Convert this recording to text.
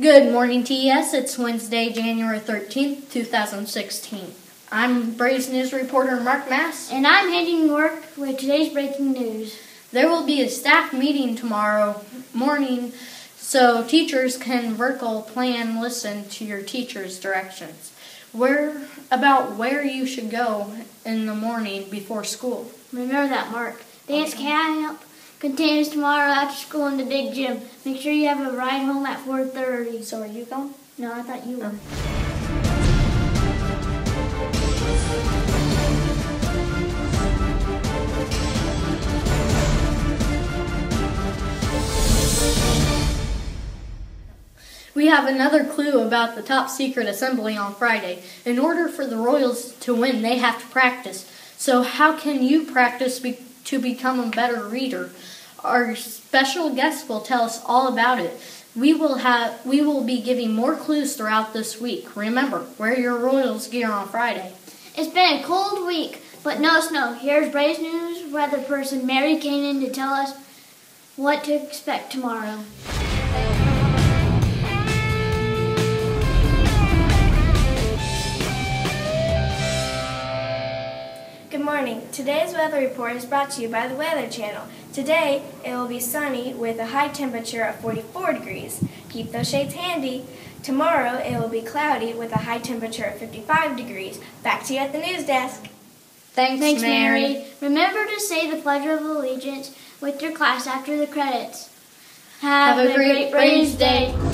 Good morning, TES. It's Wednesday, January 13th, 2016. I'm Braves News reporter Mark Mass. And I'm heading work with today's breaking news. There will be a staff meeting tomorrow morning so teachers can vertical plan listen to your teacher's directions. Where about where you should go in the morning before school. Remember that, Mark. Dance okay. camp continues tomorrow after school in the big gym. Make sure you have a ride home at 4.30. So are you going? No, I thought you were. We have another clue about the top secret assembly on Friday. In order for the Royals to win, they have to practice. So, how can you practice be- to become a better reader? Our special guest will tell us all about it. We will have we will be giving more clues throughout this week. Remember, wear your Royals gear on Friday. It's been a cold week, but no snow. Here's Braves News weather person Mary Kanan to tell us what to expect tomorrow. Morning. Today's weather report is brought to you by the Weather Channel. Today, it will be sunny with a high temperature of 44 degrees. Keep those shades handy. Tomorrow, it will be cloudy with a high temperature of 55 degrees. Back to you at the news desk. Thanks, Thanks Mary. Mary. Remember to say the Pledge of Allegiance with your class after the credits. Have, Have a, great, great Braves Day. day.